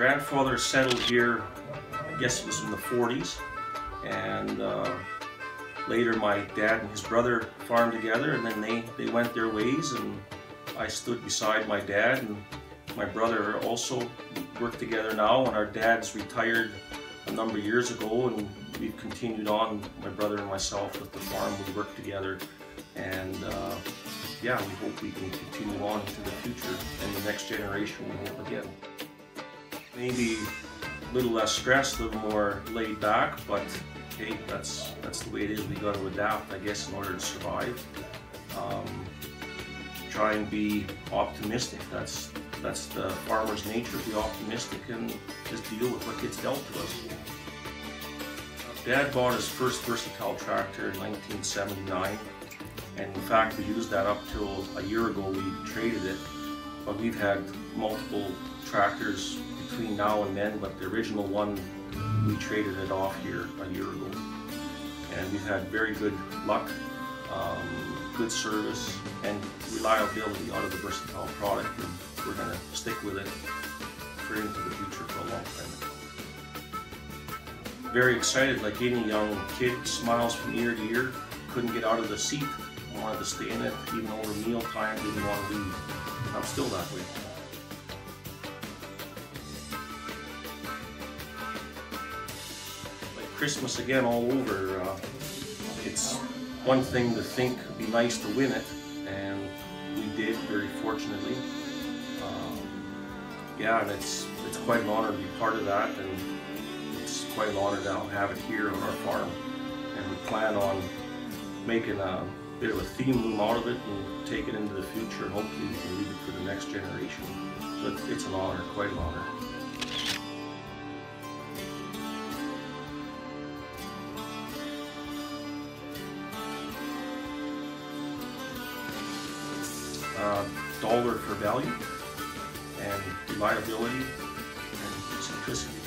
grandfather settled here, I guess it was in the 40s, and uh, later my dad and his brother farmed together, and then they, they went their ways, and I stood beside my dad, and my brother also work together now, and our dad's retired a number of years ago, and we've continued on, my brother and myself, with the farm. We work together, and uh, yeah, we hope we can continue on into the future, and the next generation we hope again. Maybe a little less stressed, a little more laid back, but that's that's the way it is. We got to adapt, I guess, in order to survive. Um, try and be optimistic. That's that's the farmer's nature. Be optimistic and just deal with what gets dealt to us. Dad bought his first versatile tractor in 1979, and in fact, we used that up till a year ago. We traded it, but we've had multiple tractors between now and then. But the original one, we traded it off here a year ago, and we've had very good luck. Um, good service and reliability out of the versatile product and we're going to stick with it for into the future for a long time. Very excited like any young kid, smiles from ear to ear, couldn't get out of the seat, wanted to stay in it even over meal time, didn't want to leave. I'm still that way. Christmas again all over, uh, it's one thing to think it'd be nice to win it, and we did very fortunately. Um, yeah, and it's it's quite an honor to be part of that, and it's quite an honor to have it here on our farm. And we plan on making a bit of a theme room out of it and take it into the future, and hopefully we can leave it for the next generation. But it's an honor, quite an honor. Uh, dollar for value and reliability and simplicity.